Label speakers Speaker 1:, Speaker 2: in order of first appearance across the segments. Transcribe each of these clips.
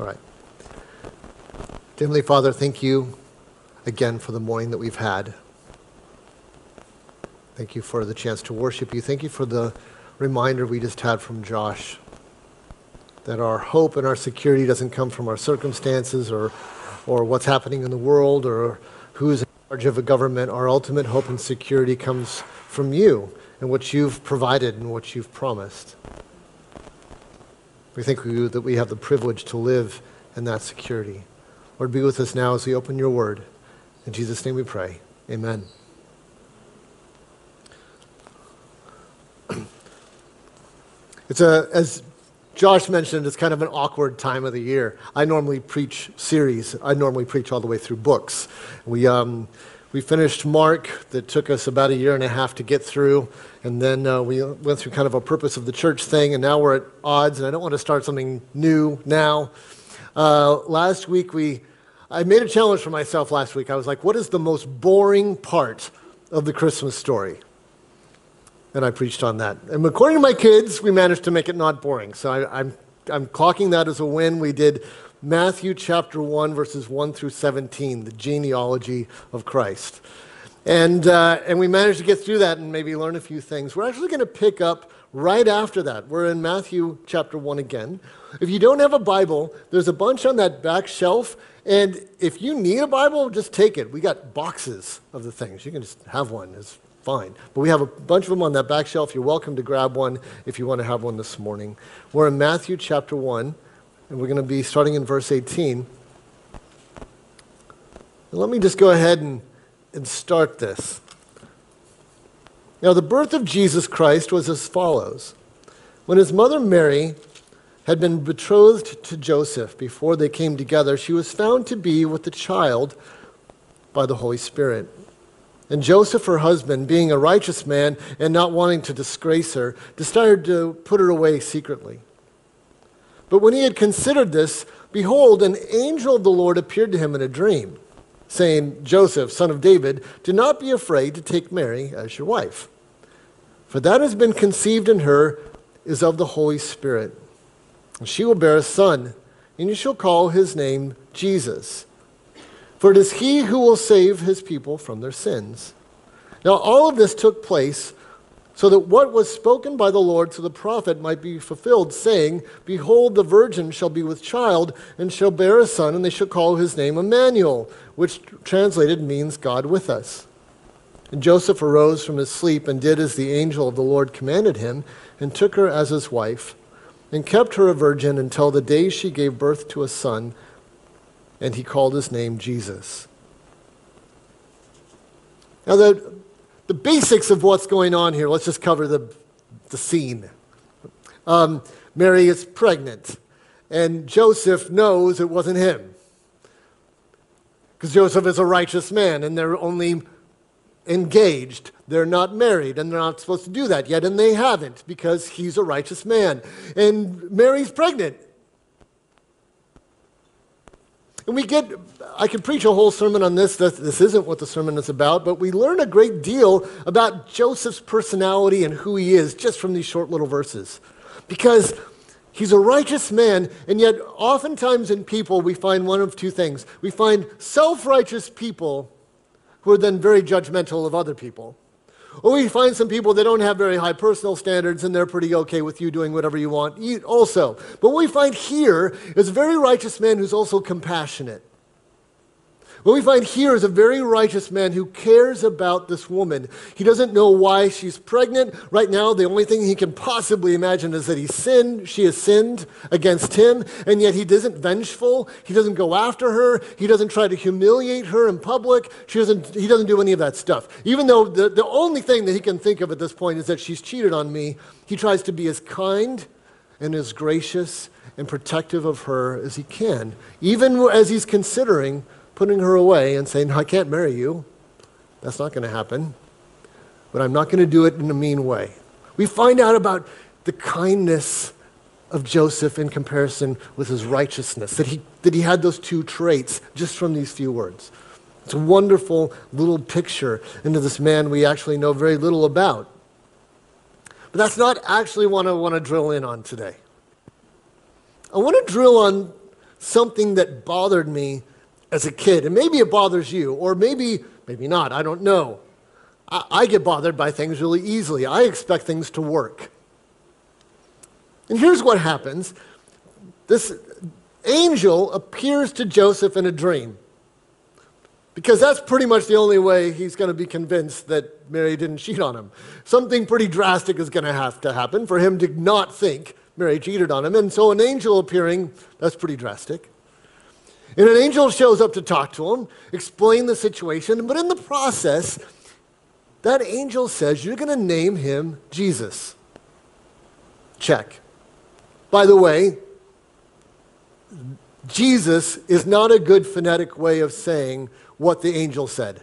Speaker 1: All right. Heavenly Father, thank you again for the morning that we've had. Thank you for the chance to worship you. Thank you for the reminder we just had from Josh that our hope and our security doesn't come from our circumstances or, or what's happening in the world or who's in charge of a government. Our ultimate hope and security comes from you and what you've provided and what you've promised. We thank you that we have the privilege to live in that security. Lord, be with us now as we open your word. In Jesus' name we pray. Amen. It's a, as Josh mentioned, it's kind of an awkward time of the year. I normally preach series. I normally preach all the way through books. We, um, we finished Mark that took us about a year and a half to get through, and then uh, we went through kind of a purpose of the church thing, and now we're at odds, and I don't want to start something new now. Uh, last week, we, I made a challenge for myself last week. I was like, what is the most boring part of the Christmas story? and I preached on that. And according to my kids, we managed to make it not boring. So I, I'm, I'm clocking that as a win. We did Matthew chapter 1, verses 1 through 17, the genealogy of Christ. And, uh, and we managed to get through that and maybe learn a few things. We're actually going to pick up right after that. We're in Matthew chapter 1 again. If you don't have a Bible, there's a bunch on that back shelf. And if you need a Bible, just take it. We got boxes of the things. You can just have one. It's fine. But we have a bunch of them on that back shelf. You're welcome to grab one if you want to have one this morning. We're in Matthew chapter 1, and we're going to be starting in verse 18. And let me just go ahead and, and start this. Now, the birth of Jesus Christ was as follows. When his mother Mary had been betrothed to Joseph before they came together, she was found to be with the child by the Holy Spirit. And Joseph, her husband, being a righteous man and not wanting to disgrace her, decided to put her away secretly. But when he had considered this, behold, an angel of the Lord appeared to him in a dream, saying, Joseph, son of David, do not be afraid to take Mary as your wife. For that has been conceived in her is of the Holy Spirit. And she will bear a son, and you shall call his name Jesus for it is he who will save his people from their sins. Now, all of this took place so that what was spoken by the Lord to the prophet might be fulfilled, saying, Behold, the virgin shall be with child, and shall bear a son, and they shall call his name Emmanuel, which translated means God with us. And Joseph arose from his sleep and did as the angel of the Lord commanded him, and took her as his wife, and kept her a virgin until the day she gave birth to a son and he called his name Jesus. Now, the, the basics of what's going on here, let's just cover the, the scene. Um, Mary is pregnant, and Joseph knows it wasn't him. Because Joseph is a righteous man, and they're only engaged. They're not married, and they're not supposed to do that yet, and they haven't because he's a righteous man. And Mary's pregnant, and we get, I could preach a whole sermon on this. This, this isn't what the sermon is about, but we learn a great deal about Joseph's personality and who he is just from these short little verses. Because he's a righteous man, and yet oftentimes in people we find one of two things. We find self righteous people who are then very judgmental of other people. Or we find some people that don't have very high personal standards and they're pretty okay with you doing whatever you want also. But what we find here is a very righteous man who's also compassionate. What we find here is a very righteous man who cares about this woman. He doesn't know why she's pregnant. Right now, the only thing he can possibly imagine is that he sinned, she has sinned against him, and yet he isn't vengeful. He doesn't go after her. He doesn't try to humiliate her in public. She doesn't, he doesn't do any of that stuff. Even though the, the only thing that he can think of at this point is that she's cheated on me, he tries to be as kind and as gracious and protective of her as he can, even as he's considering putting her away and saying, no, I can't marry you. That's not going to happen. But I'm not going to do it in a mean way. We find out about the kindness of Joseph in comparison with his righteousness, that he, that he had those two traits just from these few words. It's a wonderful little picture into this man we actually know very little about. But that's not actually what I want to drill in on today. I want to drill on something that bothered me as a kid. And maybe it bothers you, or maybe, maybe not, I don't know. I, I get bothered by things really easily. I expect things to work. And here's what happens this angel appears to Joseph in a dream. Because that's pretty much the only way he's going to be convinced that Mary didn't cheat on him. Something pretty drastic is going to have to happen for him to not think Mary cheated on him. And so an angel appearing, that's pretty drastic. And an angel shows up to talk to him, explain the situation, but in the process, that angel says, You're going to name him Jesus. Check. By the way, Jesus is not a good phonetic way of saying what the angel said.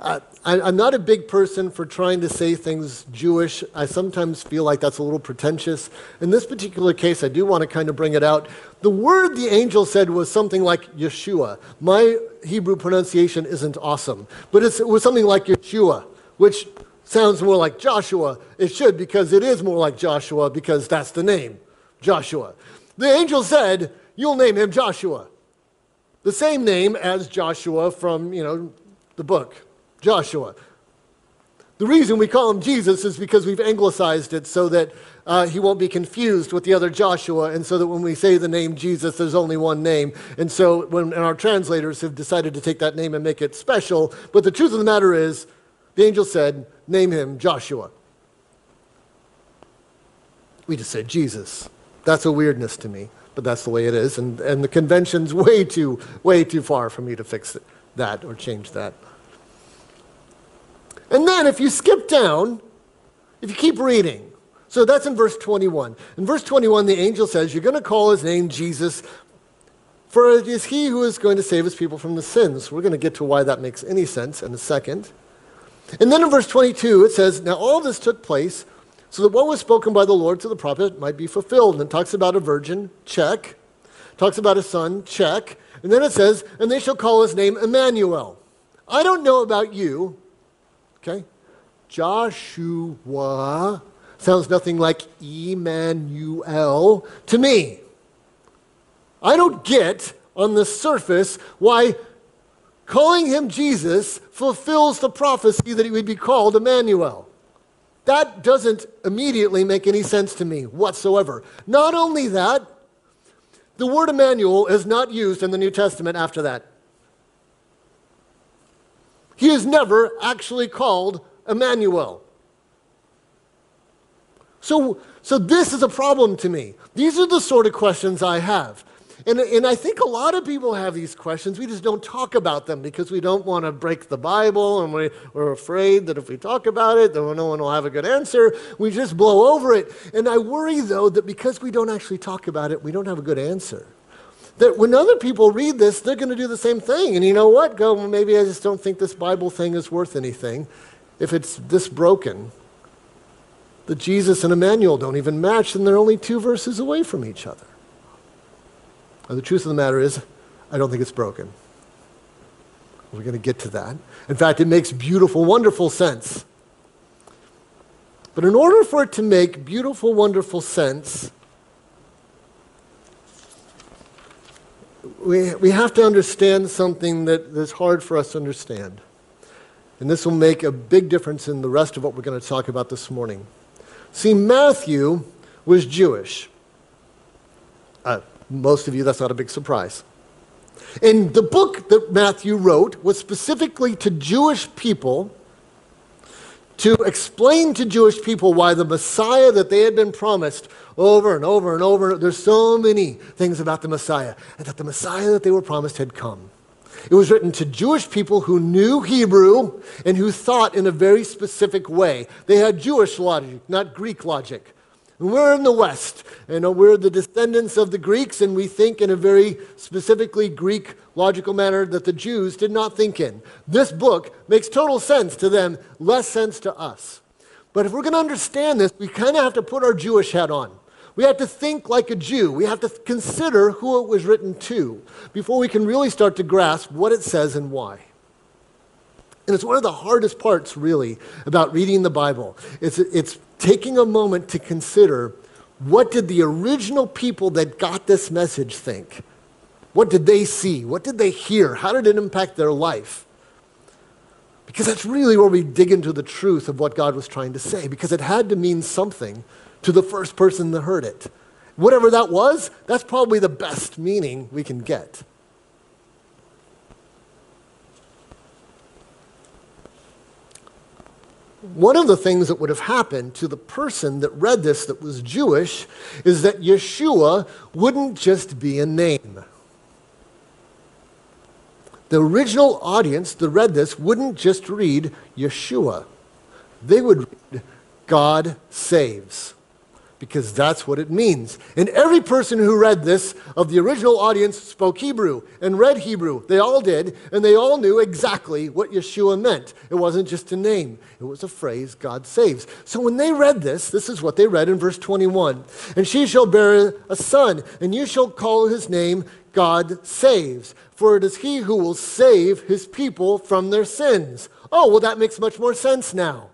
Speaker 1: Uh, I, am not a big person for trying to say things Jewish. I sometimes feel like that's a little pretentious. In this particular case, I do want to kind of bring it out. The word the angel said was something like Yeshua. My Hebrew pronunciation isn't awesome, but it was something like Yeshua, which sounds more like Joshua. It should because it is more like Joshua because that's the name, Joshua. The angel said, You'll name him Joshua. The same name as Joshua from, you know, the book, Joshua. The reason we call him Jesus is because we've anglicized it so that uh, he won't be confused with the other Joshua, and so that when we say the name Jesus, there's only one name. And so when and our translators have decided to take that name and make it special. But the truth of the matter is, the angel said, Name him Joshua. We just said Jesus. That's a weirdness to me but that's the way it is. And, and the convention's way too, way too far for me to fix it, that or change that. And then if you skip down, if you keep reading, so that's in verse 21. In verse 21, the angel says, You're going to call his name Jesus, for it is he who is going to save his people from the sins. We're going to get to why that makes any sense in a second. And then in verse 22, it says, Now all this took place so that what was spoken by the Lord to the prophet might be fulfilled. And it talks about a virgin, check. Talks about a son, check. And then it says, and they shall call his name Emmanuel. I don't know about you, okay? Joshua sounds nothing like Emmanuel to me. I don't get on the surface why calling him Jesus fulfills the prophecy that he would be called Emmanuel. That doesn't immediately make any sense to me whatsoever. Not only that, the word Emmanuel is not used in the New Testament after that. He is never actually called Emmanuel. So, so this is a problem to me. These are the sort of questions I have. And, and I think a lot of people have these questions. We just don't talk about them because we don't want to break the Bible and we, we're afraid that if we talk about it, then no one will have a good answer. We just blow over it. And I worry, though, that because we don't actually talk about it, we don't have a good answer. That when other people read this, they're going to do the same thing. And you know what? Go, well, maybe I just don't think this Bible thing is worth anything if it's this broken. That Jesus and Emmanuel don't even match, and they're only two verses away from each other. And the truth of the matter is, I don't think it's broken. We're going to get to that. In fact, it makes beautiful, wonderful sense. But in order for it to make beautiful, wonderful sense, we, we have to understand something that is hard for us to understand. And this will make a big difference in the rest of what we're going to talk about this morning. See, Matthew was Jewish. Uh, most of you, that's not a big surprise. And the book that Matthew wrote was specifically to Jewish people to explain to Jewish people why the Messiah that they had been promised over and over and over, there's so many things about the Messiah, and that the Messiah that they were promised had come. It was written to Jewish people who knew Hebrew and who thought in a very specific way. They had Jewish logic, not Greek logic. We're in the West, and we're the descendants of the Greeks, and we think in a very specifically Greek logical manner that the Jews did not think in. This book makes total sense to them, less sense to us. But if we're going to understand this, we kind of have to put our Jewish hat on. We have to think like a Jew. We have to consider who it was written to before we can really start to grasp what it says and why. And it's one of the hardest parts, really, about reading the Bible. It's, it's taking a moment to consider what did the original people that got this message think? What did they see? What did they hear? How did it impact their life? Because that's really where we dig into the truth of what God was trying to say, because it had to mean something to the first person that heard it. Whatever that was, that's probably the best meaning we can get. One of the things that would have happened to the person that read this that was Jewish is that Yeshua wouldn't just be a name. The original audience that read this wouldn't just read Yeshua, they would read God saves because that's what it means. And every person who read this of the original audience spoke Hebrew and read Hebrew. They all did, and they all knew exactly what Yeshua meant. It wasn't just a name, it was a phrase God saves. So when they read this, this is what they read in verse 21 And she shall bear a son, and you shall call his name God saves, for it is he who will save his people from their sins. Oh, well, that makes much more sense now.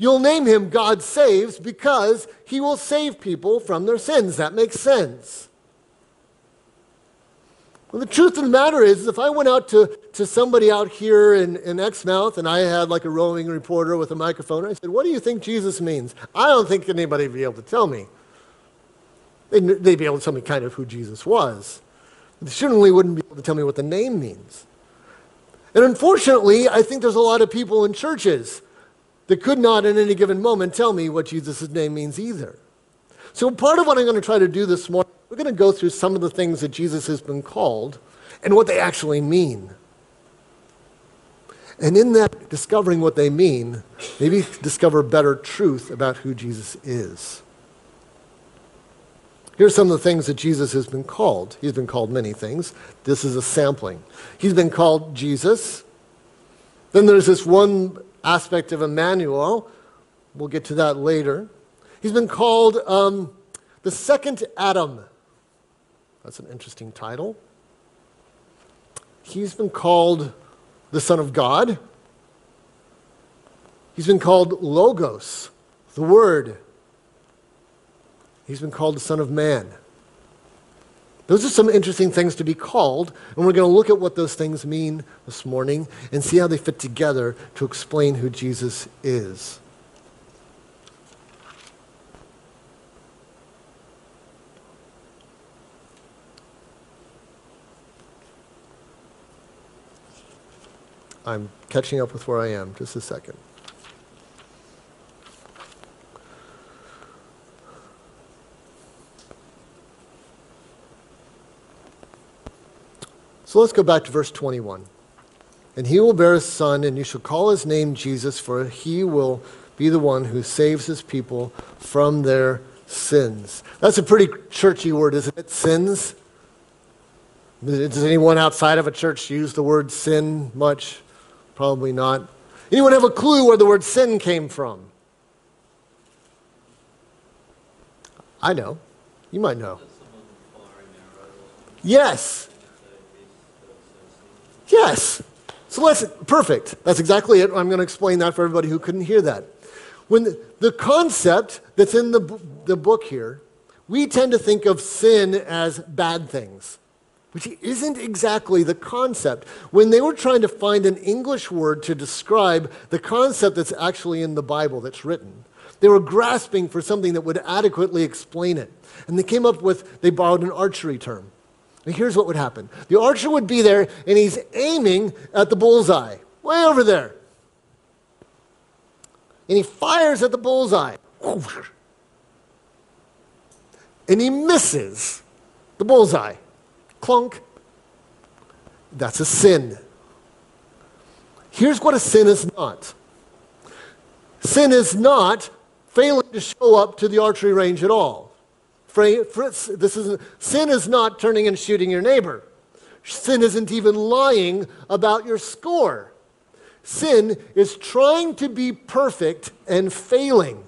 Speaker 1: You'll name him God Saves because he will save people from their sins. That makes sense. Well, the truth of the matter is, if I went out to, to somebody out here in, in Exmouth and I had like a roaming reporter with a microphone, I said, What do you think Jesus means? I don't think anybody would be able to tell me. They'd, they'd be able to tell me kind of who Jesus was. They certainly wouldn't be able to tell me what the name means. And unfortunately, I think there's a lot of people in churches that could not at any given moment tell me what Jesus' name means either. So, part of what I'm going to try to do this morning, we're going to go through some of the things that Jesus has been called and what they actually mean. And in that, discovering what they mean, maybe discover better truth about who Jesus is. Here's some of the things that Jesus has been called. He's been called many things. This is a sampling. He's been called Jesus. Then there's this one aspect of Emmanuel. We'll get to that later. He's been called um, the second Adam. That's an interesting title. He's been called the Son of God. He's been called Logos, the Word. He's been called the Son of Man. Those are some interesting things to be called, and we're going to look at what those things mean this morning and see how they fit together to explain who Jesus is. I'm catching up with where I am. Just a second. So let's go back to verse 21. And he will bear a son, and you shall call his name Jesus, for he will be the one who saves his people from their sins. That's a pretty churchy word, isn't it? Sins. Does anyone outside of a church use the word sin much? Probably not. Anyone have a clue where the word sin came from? I know. You might know. Yes. Yes. So let's, perfect. That's exactly it. I'm going to explain that for everybody who couldn't hear that. When the, the concept that's in the, the book here, we tend to think of sin as bad things, which isn't exactly the concept. When they were trying to find an English word to describe the concept that's actually in the Bible that's written, they were grasping for something that would adequately explain it. And they came up with, they borrowed an archery term. Here's what would happen the archer would be there, and he's aiming at the bullseye, way over there. And he fires at the bullseye. And he misses the bullseye. Clunk. That's a sin. Here's what a sin is not sin is not failing to show up to the archery range at all. This is, sin is not turning and shooting your neighbor. Sin isn't even lying about your score. Sin is trying to be perfect and failing.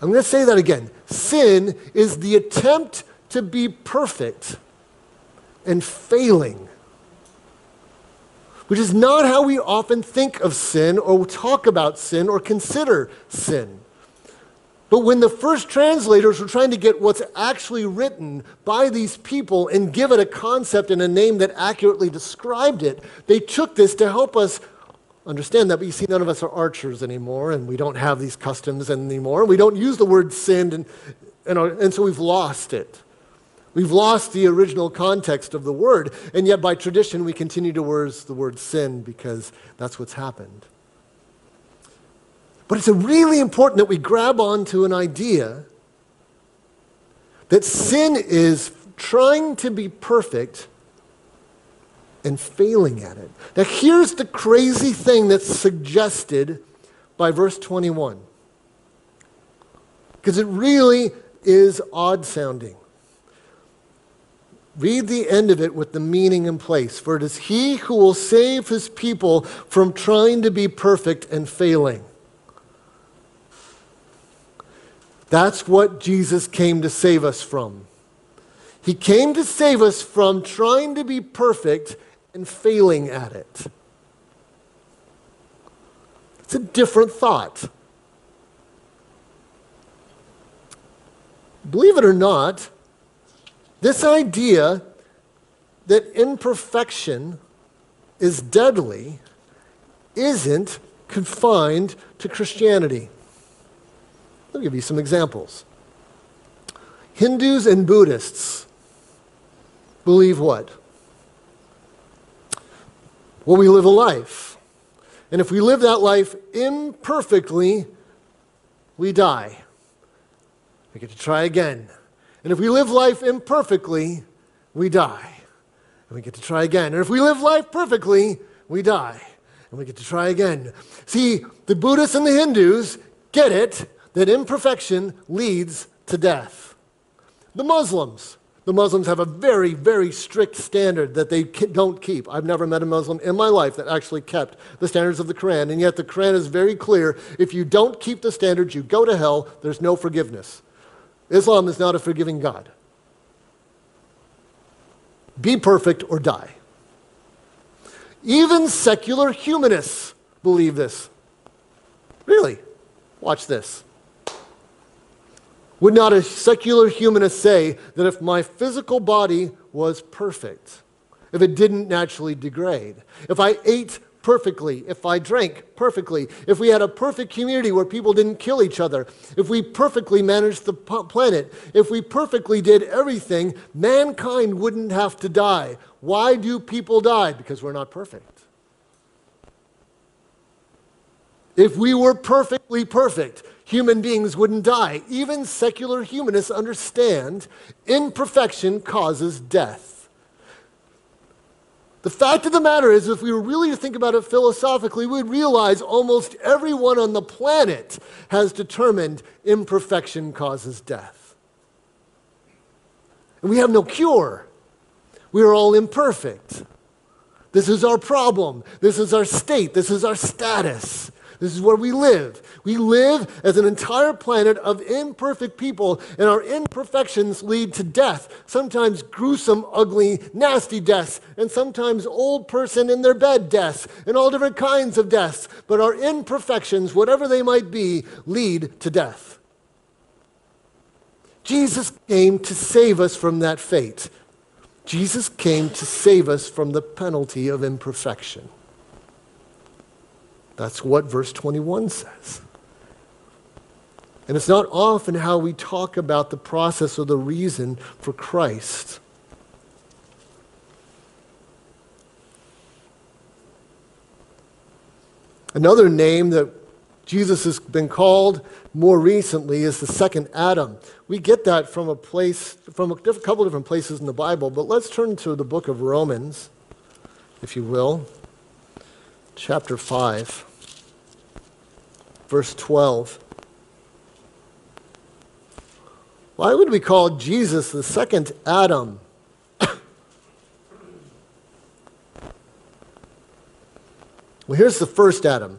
Speaker 1: I'm going to say that again. Sin is the attempt to be perfect and failing. which is not how we often think of sin or talk about sin or consider sin. But when the first translators were trying to get what's actually written by these people and give it a concept and a name that accurately described it, they took this to help us understand that. But you see, none of us are archers anymore, and we don't have these customs anymore. And we don't use the word sin, and, and, and so we've lost it. We've lost the original context of the word, and yet by tradition we continue to use the word sin because that's what's happened. But it's really important that we grab onto an idea that sin is trying to be perfect and failing at it. Now, here's the crazy thing that's suggested by verse 21. Because it really is odd sounding. Read the end of it with the meaning in place. For it is he who will save his people from trying to be perfect and failing. That's what Jesus came to save us from. He came to save us from trying to be perfect and failing at it. It's a different thought. Believe it or not, this idea that imperfection is deadly isn't confined to Christianity. I'll give you some examples. Hindus and Buddhists believe what? Well, we live a life. And if we live that life imperfectly, we die. We get to try again. And if we live life imperfectly, we die. And we get to try again. And if we live life perfectly, we die. And we get to try again. See, the Buddhists and the Hindus get it that imperfection leads to death. The Muslims, the Muslims have a very, very strict standard that they don't keep. I've never met a Muslim in my life that actually kept the standards of the Quran, and yet the Quran is very clear. If you don't keep the standards, you go to hell. There's no forgiveness. Islam is not a forgiving God. Be perfect or die. Even secular humanists believe this. Really? Watch this. Would not a secular humanist say that if my physical body was perfect, if it didn't naturally degrade, if I ate perfectly, if I drank perfectly, if we had a perfect community where people didn't kill each other, if we perfectly managed the planet, if we perfectly did everything, mankind wouldn't have to die. Why do people die? Because we're not perfect. If we were perfectly perfect, human beings wouldn't die. Even secular humanists understand imperfection causes death. The fact of the matter is, if we were really to think about it philosophically, we'd realize almost everyone on the planet has determined imperfection causes death. And we have no cure. We are all imperfect. This is our problem. This is our state. This is our status. This is where we live. We live as an entire planet of imperfect people, and our imperfections lead to death. Sometimes gruesome, ugly, nasty deaths, and sometimes old person in their bed deaths, and all different kinds of deaths. But our imperfections, whatever they might be, lead to death. Jesus came to save us from that fate. Jesus came to save us from the penalty of imperfection. That's what verse 21 says. And it's not often how we talk about the process or the reason for Christ. Another name that Jesus has been called more recently is the second Adam. We get that from a place, from a couple different places in the Bible, but let's turn to the book of Romans, if you will chapter 5, verse 12. Why would we call Jesus the second Adam? well, here's the first Adam.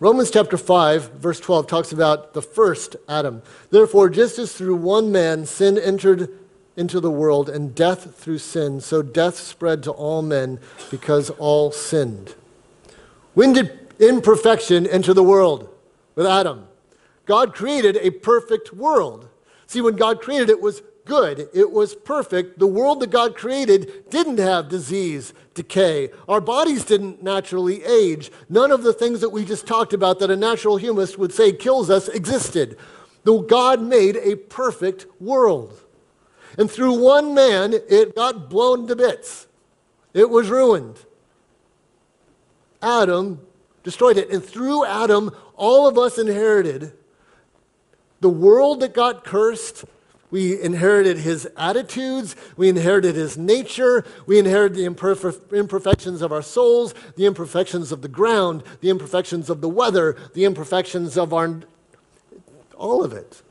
Speaker 1: Romans chapter 5, verse 12 talks about the first Adam. Therefore, just as through one man sin entered into the world, and death through sin. So death spread to all men because all sinned. When did imperfection enter the world? With Adam. God created a perfect world. See, when God created it, was good, it was perfect. The world that God created didn't have disease, decay. Our bodies didn't naturally age. None of the things that we just talked about that a natural humanist would say kills us existed. Though God made a perfect world. And through one man, it got blown to bits. It was ruined. Adam destroyed it. And through Adam, all of us inherited the world that got cursed. We inherited his attitudes. We inherited his nature. We inherited the imperfections of our souls, the imperfections of the ground, the imperfections of the weather, the imperfections of our. All of it.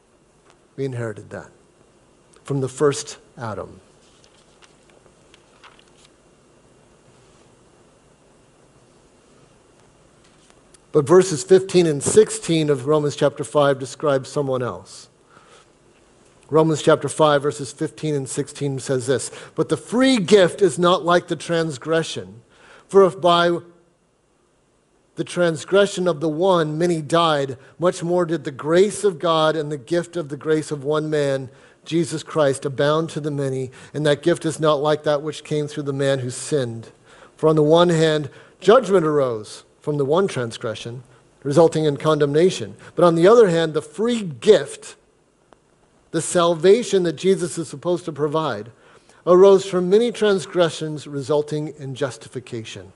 Speaker 1: We inherited that from the first Adam. But verses 15 and 16 of Romans chapter 5 describe someone else. Romans chapter 5, verses 15 and 16 says this But the free gift is not like the transgression. For if by the transgression of the one many died, much more did the grace of God and the gift of the grace of one man Jesus Christ, abound to the many, and that gift is not like that which came through the man who sinned. For on the one hand, judgment arose from the one transgression, resulting in condemnation. But on the other hand, the free gift, the salvation that Jesus is supposed to provide, arose from many transgressions, resulting in justification.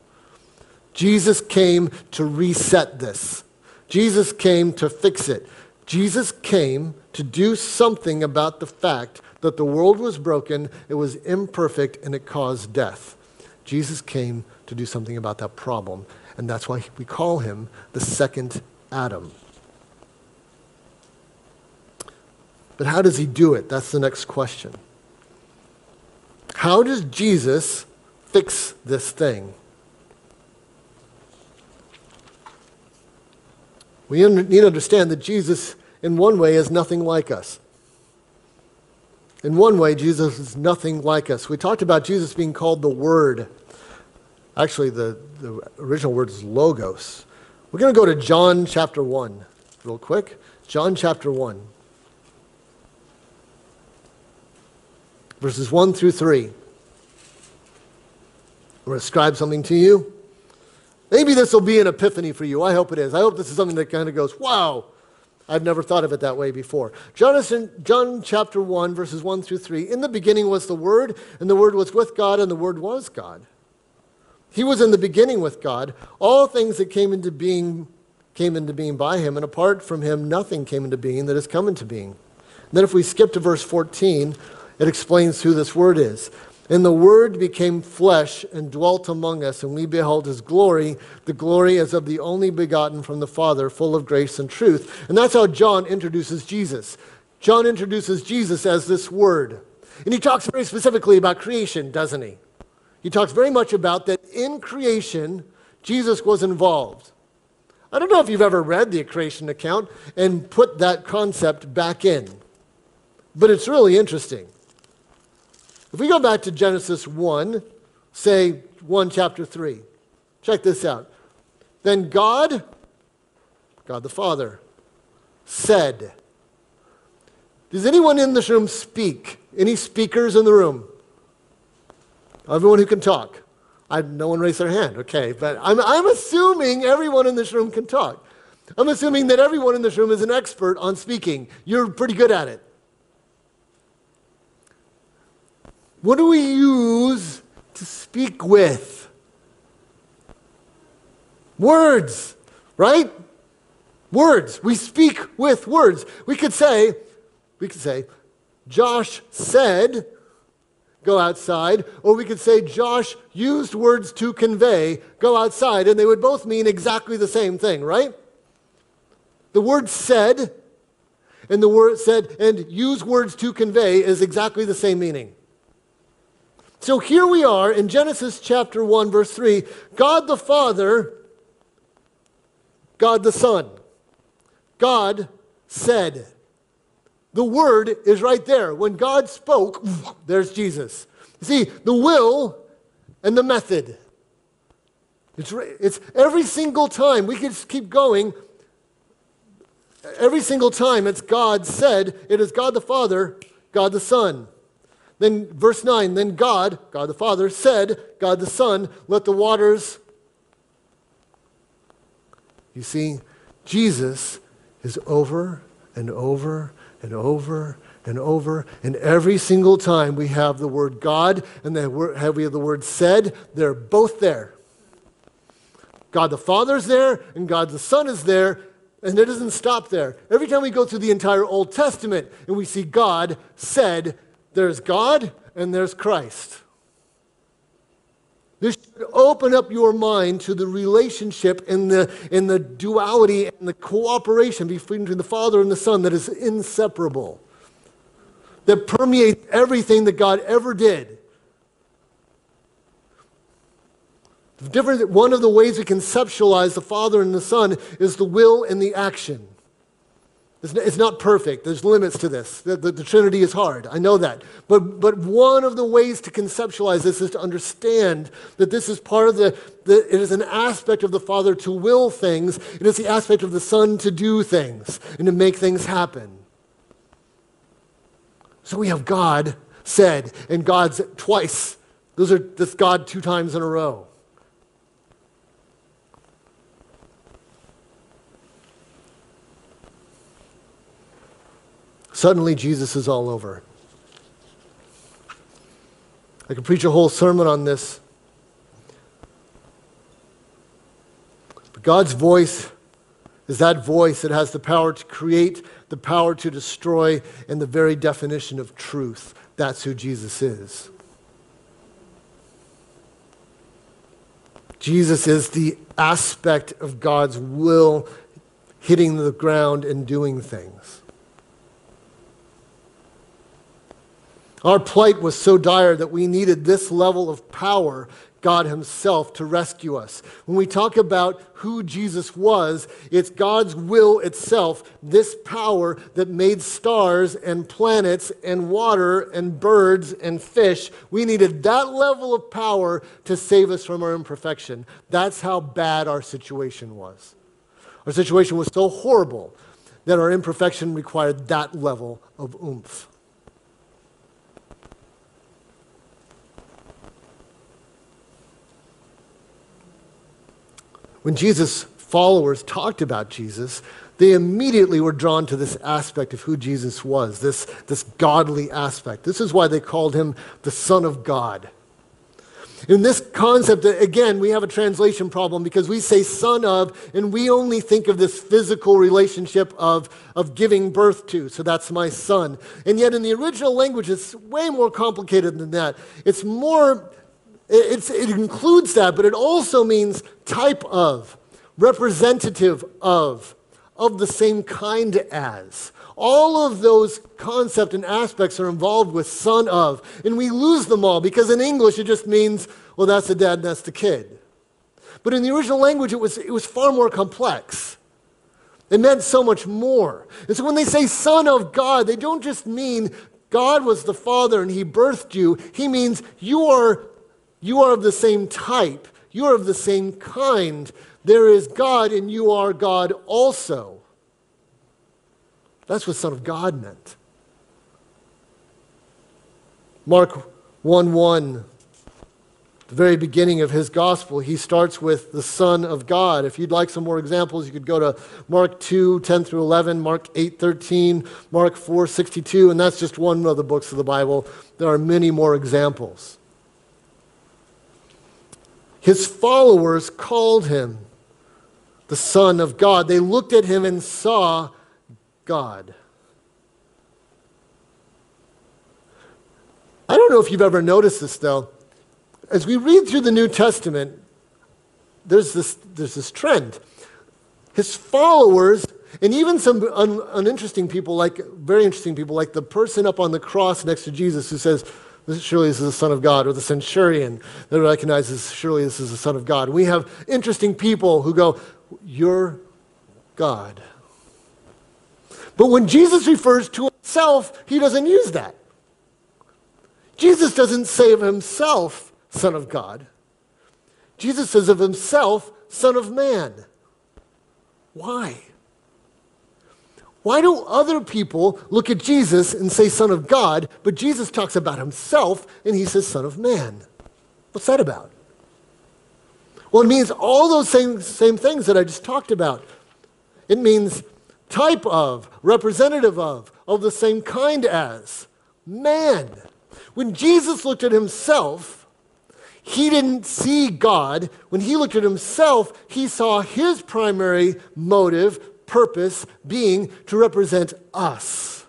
Speaker 1: Jesus came to reset this. Jesus came to fix it. Jesus came to do something about the fact that the world was broken, it was imperfect, and it caused death. Jesus came to do something about that problem, and that's why we call him the second Adam. But how does he do it? That's the next question. How does Jesus fix this thing? We need to understand that Jesus in one way, is nothing like us. In one way, Jesus is nothing like us. We talked about Jesus being called the Word. Actually, the, the original word is logos. We're going to go to John chapter 1 real quick. John chapter 1, verses 1 through 3. I'm going to describe something to you. Maybe this will be an epiphany for you. I hope it is. I hope this is something that kind of goes, wow, I've never thought of it that way before. Jonathan, John chapter 1, verses 1 through 3. In the beginning was the Word, and the Word was with God, and the Word was God. He was in the beginning with God. All things that came into being came into being by him, and apart from him, nothing came into being that has come into being. And then if we skip to verse 14, it explains who this Word is. And the Word became flesh and dwelt among us, and we beheld his glory, the glory as of the only begotten from the Father, full of grace and truth. And that's how John introduces Jesus. John introduces Jesus as this Word. And he talks very specifically about creation, doesn't he? He talks very much about that in creation, Jesus was involved. I don't know if you've ever read the creation account and put that concept back in, but it's really interesting. If we go back to Genesis 1, say 1 chapter 3, check this out. Then God, God the Father, said, Does anyone in this room speak? Any speakers in the room? Everyone who can talk. I, no one raised their hand, okay, but I'm, I'm assuming everyone in this room can talk. I'm assuming that everyone in this room is an expert on speaking. You're pretty good at it. What do we use to speak with? Words, right? Words. We speak with words. We could say, we could say, Josh said, go outside, or we could say Josh used words to convey, go outside, and they would both mean exactly the same thing, right? The word said and the word said and use words to convey is exactly the same meaning. So here we are in Genesis chapter 1, verse 3. God the Father, God the Son. God said. The Word is right there. When God spoke, there's Jesus. You see, the will and the method. It's, it's every single time, we could just keep going. Every single time it's God said, it is God the Father, God the Son. Then, verse 9, then God, God the Father, said, God the Son, let the waters. You see, Jesus is over and over and over and over. And every single time we have the word God and then we have the word said, they're both there. God the Father's there and God the Son is there, and it doesn't stop there. Every time we go through the entire Old Testament and we see God said, there's God and there's Christ. This should open up your mind to the relationship and the, and the duality and the cooperation between the Father and the Son that is inseparable, that permeates everything that God ever did. Different, one of the ways we conceptualize the Father and the Son is the will and the action. It's not perfect. There's limits to this. The, the, the, Trinity is hard. I know that. But, but one of the ways to conceptualize this is to understand that this is part of the, the, it is an aspect of the Father to will things. It is the aspect of the Son to do things and to make things happen. So we have God said and God's twice. Those are, that's God two times in a row. Suddenly, Jesus is all over. I could preach a whole sermon on this. But God's voice is that voice that has the power to create, the power to destroy, and the very definition of truth. That's who Jesus is. Jesus is the aspect of God's will hitting the ground and doing things. Our plight was so dire that we needed this level of power, God Himself, to rescue us. When we talk about who Jesus was, it's God's will itself, this power that made stars and planets and water and birds and fish. We needed that level of power to save us from our imperfection. That's how bad our situation was. Our situation was so horrible that our imperfection required that level of oomph. When Jesus' followers talked about Jesus, they immediately were drawn to this aspect of who Jesus was, this, this godly aspect. This is why they called him the Son of God. In this concept, again, we have a translation problem because we say son of, and we only think of this physical relationship of, of giving birth to. So that's my son. And yet, in the original language, it's way more complicated than that. It's more it's, it includes that, but it also means type of, representative of, of the same kind as. All of those concepts and aspects are involved with son of, and we lose them all because in English it just means, well, that's the dad and that's the kid. But in the original language, it was, it was far more complex. It meant so much more. And so when they say son of God, they don't just mean God was the father and he birthed you. He means you are you are of the same type. You are of the same kind. There is God, and you are God also. That's what Son of God meant. Mark 1 1, the very beginning of his gospel, he starts with the Son of God. If you'd like some more examples, you could go to Mark 2 10 through 11, Mark 8 13, Mark 4 62, and that's just one of the books of the Bible. There are many more examples. His followers called him the Son of God. They looked at him and saw God. I don't know if you've ever noticed this, though. As we read through the New Testament, there's this, there's this trend. His followers, and even some un, uninteresting people, like very interesting people, like the person up on the cross next to Jesus who says, surely this is the Son of God, or the centurion that recognizes surely this is the Son of God. We have interesting people who go, You're God. But when Jesus refers to himself, he doesn't use that. Jesus doesn't say of himself, Son of God. Jesus says of himself, Son of Man. Why? Why do other people look at Jesus and say Son of God, but Jesus talks about himself and he says Son of Man? What's that about? Well, it means all those same, same things that I just talked about. It means type of, representative of, of the same kind as, man. When Jesus looked at himself, he didn't see God. When he looked at himself, he saw his primary motive, purpose, being to represent us.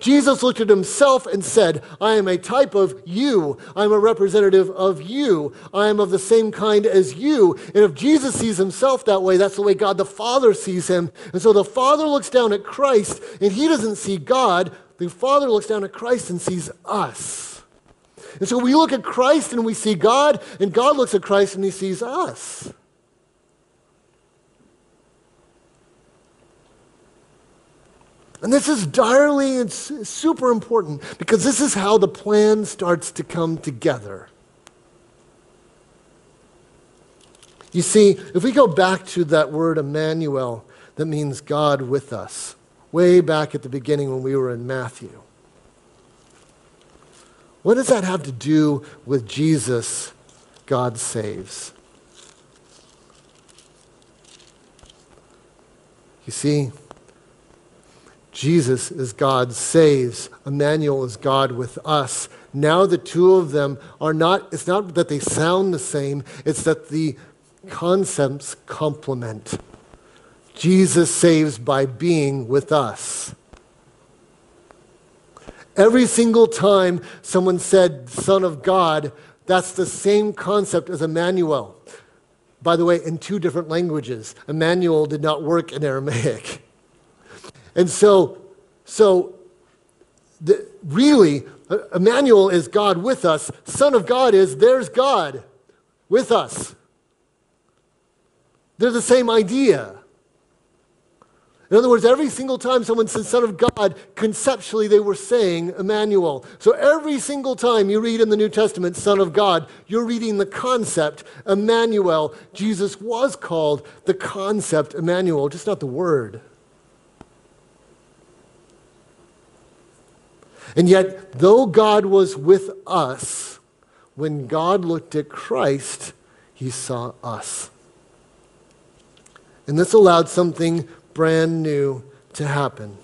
Speaker 1: Jesus looked at himself and said, I am a type of you. I'm a representative of you. I am of the same kind as you. And if Jesus sees himself that way, that's the way God the Father sees him. And so the Father looks down at Christ and he doesn't see God. The Father looks down at Christ and sees us. And so we look at Christ and we see God, and God looks at Christ and he sees us. And this is direly and super important because this is how the plan starts to come together. You see, if we go back to that word Emmanuel, that means God with us, way back at the beginning when we were in Matthew. What does that have to do with Jesus, God saves? You see, Jesus is God saves. Emmanuel is God with us. Now the two of them are not, it's not that they sound the same, it's that the concepts complement. Jesus saves by being with us. Every single time someone said Son of God, that's the same concept as Emmanuel. By the way, in two different languages. Emmanuel did not work in Aramaic. And so, so the, really, Emmanuel is God with us. Son of God is there's God with us. They're the same idea. In other words, every single time someone says Son of God, conceptually they were saying Emmanuel. So every single time you read in the New Testament Son of God, you're reading the concept Emmanuel. Jesus was called the concept Emmanuel, just not the word. And yet, though God was with us, when God looked at Christ, he saw us. And this allowed something brand new to happen.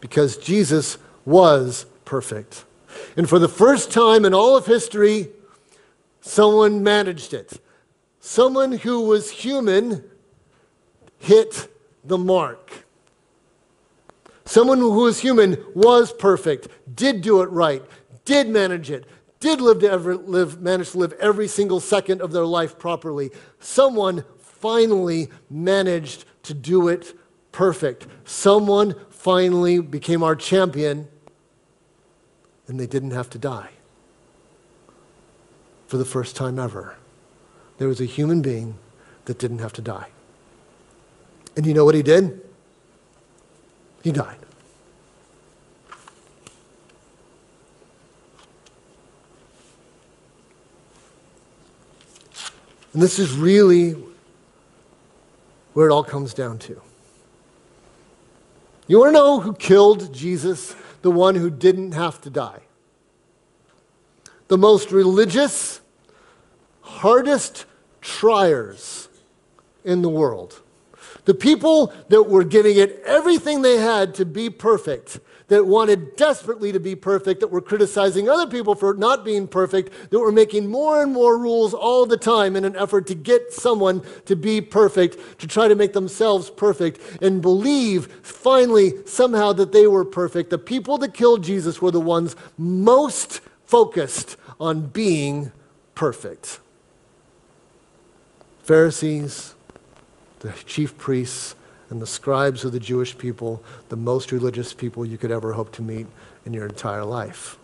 Speaker 1: Because Jesus was perfect. And for the first time in all of history, someone managed it. Someone who was human hit the mark. Someone who was human was perfect, did do it right, did manage it, did live to ever live, manage to live every single second of their life properly. Someone finally managed to do it perfect. Someone finally became our champion, and they didn't have to die. For the first time ever, there was a human being that didn't have to die. And you know what he did? He died. And this is really where it all comes down to. You want to know who killed Jesus? The one who didn't have to die. The most religious, hardest triers in the world the people that were giving it everything they had to be perfect, that wanted desperately to be perfect, that were criticizing other people for not being perfect, that were making more and more rules all the time in an effort to get someone to be perfect, to try to make themselves perfect, and believe finally somehow that they were perfect. The people that killed Jesus were the ones most focused on being perfect. Pharisees, the chief priests and the scribes of the Jewish people, the most religious people you could ever hope to meet in your entire life.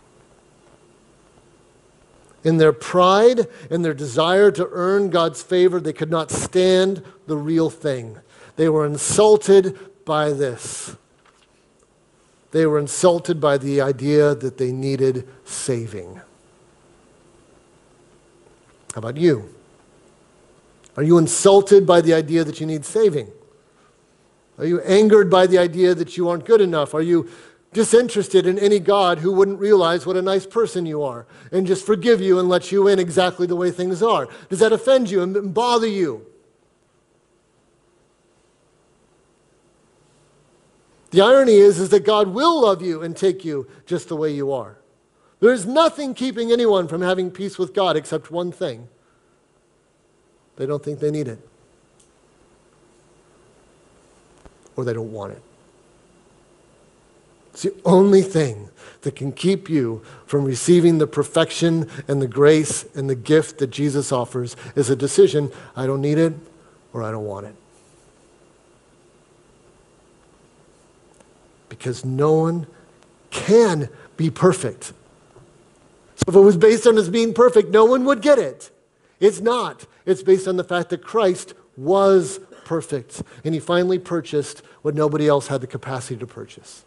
Speaker 1: In their pride and their desire to earn God's favor, they could not stand the real thing. They were insulted by this. They were insulted by the idea that they needed saving. How about you? Are you insulted by the idea that you need saving? Are you angered by the idea that you aren't good enough? Are you disinterested in any God who wouldn't realize what a nice person you are and just forgive you and let you in exactly the way things are? Does that offend you and bother you? The irony is, is that God will love you and take you just the way you are. There is nothing keeping anyone from having peace with God except one thing they don't think they need it, or they don't want it. It's the only thing that can keep you from receiving the perfection and the grace and the gift that Jesus offers is a decision I don't need it or I don't want it. Because no one can be perfect. So if it was based on us being perfect, no one would get it. It's not. It's based on the fact that Christ was perfect and he finally purchased what nobody else had the capacity to purchase.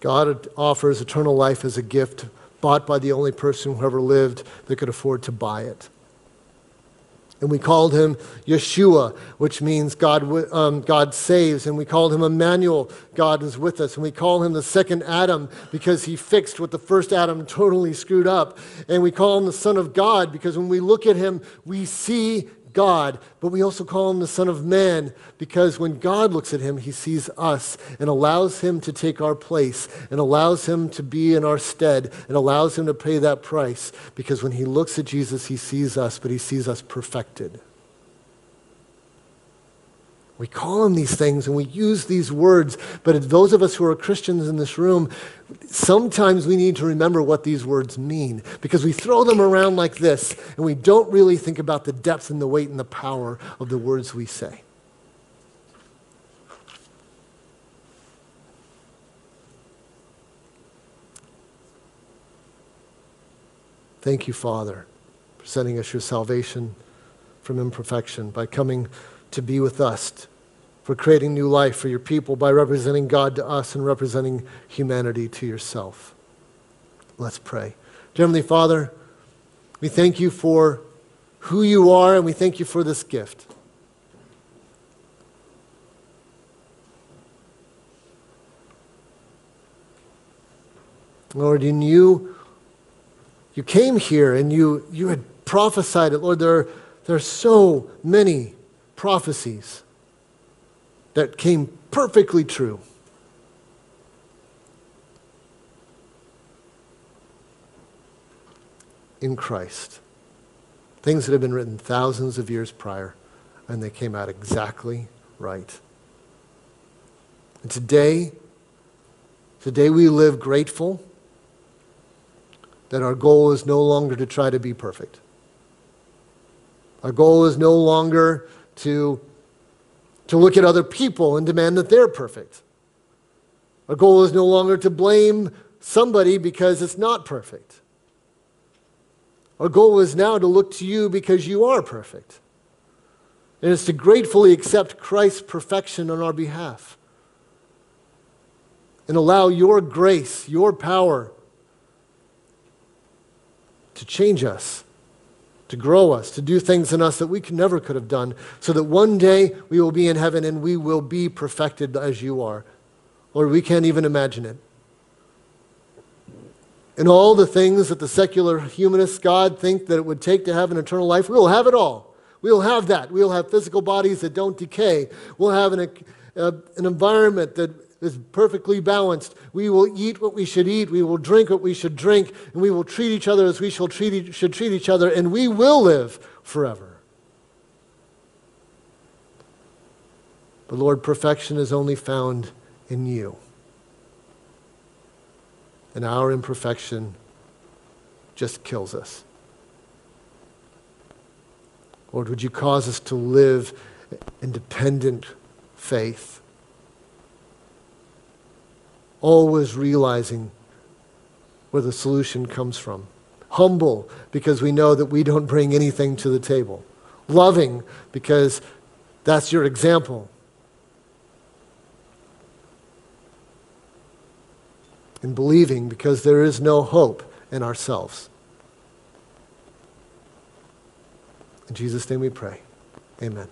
Speaker 1: God offers eternal life as a gift bought by the only person who ever lived that could afford to buy it. And we called him Yeshua, which means God, um, God saves. And we called him Emmanuel, God is with us. And we call him the second Adam because he fixed what the first Adam totally screwed up. And we call him the Son of God because when we look at him, we see God, but we also call him the Son of Man because when God looks at him, he sees us and allows him to take our place and allows him to be in our stead and allows him to pay that price because when he looks at Jesus, he sees us, but he sees us perfected. We call them these things and we use these words, but those of us who are Christians in this room, sometimes we need to remember what these words mean because we throw them around like this and we don't really think about the depth and the weight and the power of the words we say. Thank you, Father, for sending us your salvation from imperfection by coming to be with us, for creating new life for your people by representing God to us and representing humanity to yourself. Let's pray. Dear Heavenly Father, we thank you for who you are and we thank you for this gift. Lord, in you, you came here and you, you had prophesied it. Lord, there, there are so many prophecies that came perfectly true. In Christ. Things that have been written thousands of years prior, and they came out exactly right. And today, today we live grateful that our goal is no longer to try to be perfect. Our goal is no longer to, to look at other people and demand that they're perfect. Our goal is no longer to blame somebody because it's not perfect. Our goal is now to look to you because you are perfect. And it's to gratefully accept Christ's perfection on our behalf and allow your grace, your power to change us to grow us, to do things in us that we never could have done, so that one day we will be in heaven and we will be perfected as you are. Lord, we can't even imagine it. And all the things that the secular humanist God think that it would take to have an eternal life, we'll have it all. We'll have that. We'll have physical bodies that don't decay. We'll have an, uh, an environment that is perfectly balanced. We will eat what we should eat. We will drink what we should drink. And we will treat each other as we shall treat, should treat each other. And we will live forever. But Lord, perfection is only found in you. And our imperfection just kills us. Lord, would you cause us to live in dependent faith? Always realizing where the solution comes from Humble because we know that we don't bring anything to the table. Loving because that's your example. And believing because there is no hope in ourselves. In Jesus' name we pray. Amen.